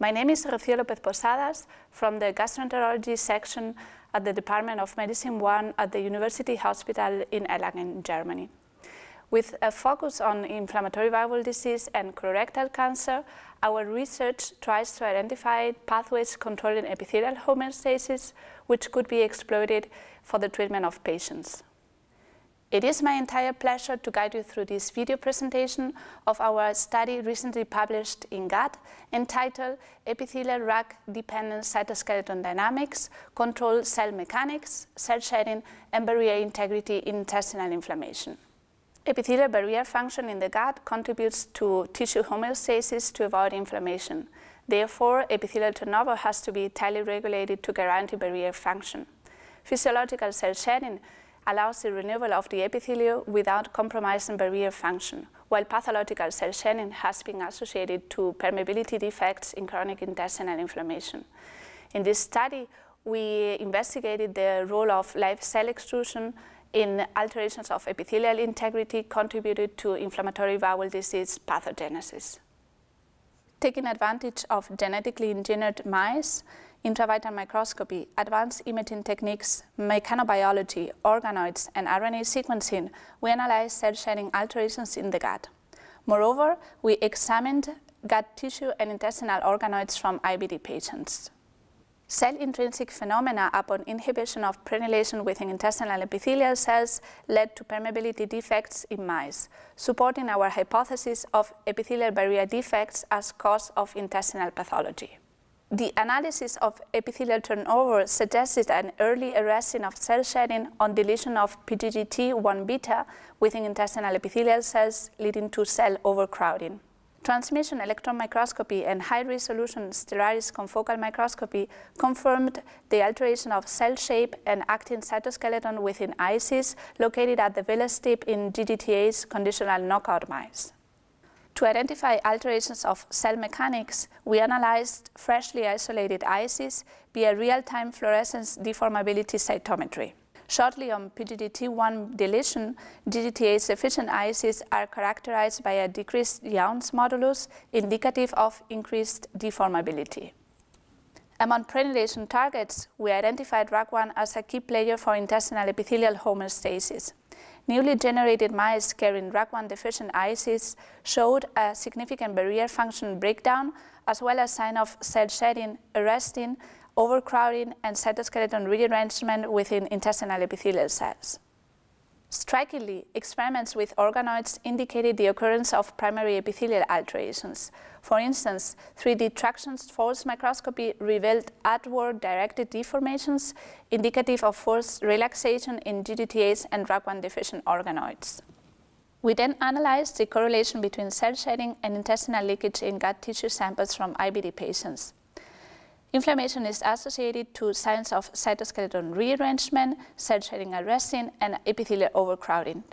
My name is Rocío López Posadas from the Gastroenterology section at the Department of Medicine 1 at the University Hospital in Erlangen, Germany. With a focus on inflammatory bowel disease and colorectal cancer, our research tries to identify pathways controlling epithelial homeostasis, which could be exploited for the treatment of patients. It is my entire pleasure to guide you through this video presentation of our study recently published in Gut entitled Epithelial RAC-Dependent Cytoskeleton Dynamics, Control Cell Mechanics, Cell Shedding, and Barrier Integrity in Intestinal Inflammation. Epithelial barrier function in the gut contributes to tissue homeostasis to avoid inflammation. Therefore, epithelial turnover has to be tightly regulated to guarantee barrier function. Physiological cell shedding allows the renewal of the epithelium without compromising barrier function, while pathological cell shedding has been associated to permeability defects in chronic intestinal inflammation. In this study, we investigated the role of live cell extrusion in alterations of epithelial integrity contributed to inflammatory bowel disease pathogenesis. Taking advantage of genetically engineered mice, intravital microscopy, advanced imaging techniques, mechanobiology, organoids, and RNA sequencing, we analyzed cell shedding alterations in the gut. Moreover, we examined gut tissue and intestinal organoids from IBD patients. Cell intrinsic phenomena upon inhibition of prenylation within intestinal epithelial cells led to permeability defects in mice, supporting our hypothesis of epithelial barrier defects as cause of intestinal pathology. The analysis of epithelial turnover suggested an early arresting of cell shedding on deletion of PGGT1 beta within intestinal epithelial cells, leading to cell overcrowding. Transmission electron microscopy and high-resolution Stellaris confocal microscopy confirmed the alteration of cell shape and actin cytoskeleton within ICs located at the villus tip in GGTase conditional knockout mice. To identify alterations of cell mechanics, we analyzed freshly isolated ICs via real-time fluorescence deformability cytometry. Shortly on PGGT1 deletion, GGTase-sufficient ICs are characterized by a decreased Young's modulus, indicative of increased deformability. Among prenylation targets, we identified RAC1 as a key player for intestinal epithelial homeostasis. Newly generated mice carrying RAC1 deficient ICs showed a significant barrier function breakdown as well as sign of cell shedding, arresting, overcrowding, and cytoskeleton rearrangement within intestinal epithelial cells. Strikingly, experiments with organoids indicated the occurrence of primary epithelial alterations. For instance, 3D traction force microscopy revealed outward directed deformations indicative of force relaxation in GGTase and RAC1 deficient organoids. We then analyzed the correlation between cell shedding and intestinal leakage in gut tissue samples from IBD patients. Inflammation is associated to signs of cytoskeleton rearrangement, cell shedding arresting, and epithelial overcrowding.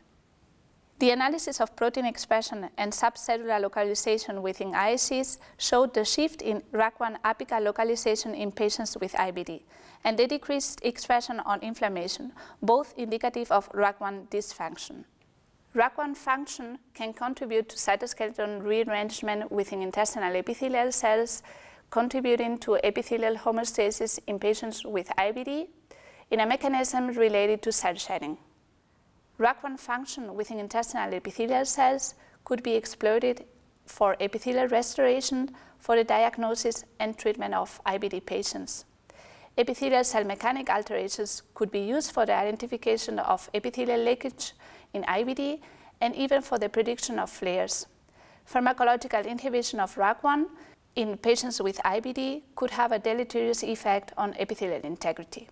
The analysis of protein expression and subcellular localization within ICs showed the shift in RAC1 apical localization in patients with IBD and the decreased expression on inflammation, both indicative of RAC1 dysfunction. RAC1 function can contribute to cytoskeleton rearrangement within intestinal epithelial cells, contributing to epithelial homeostasis in patients with IBD in a mechanism related to cell shedding. RAC1 function within intestinal epithelial cells could be exploited for epithelial restoration for the diagnosis and treatment of IBD patients. Epithelial cell mechanic alterations could be used for the identification of epithelial leakage in IBD and even for the prediction of flares. Pharmacological inhibition of RAC1 in patients with IBD could have a deleterious effect on epithelial integrity.